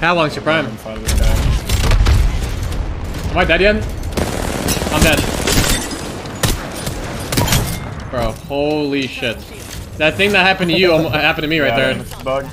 How long's your prime? Am I dead yet? I'm dead. Bro, holy shit. That thing that happened to you happened to me right there. bug.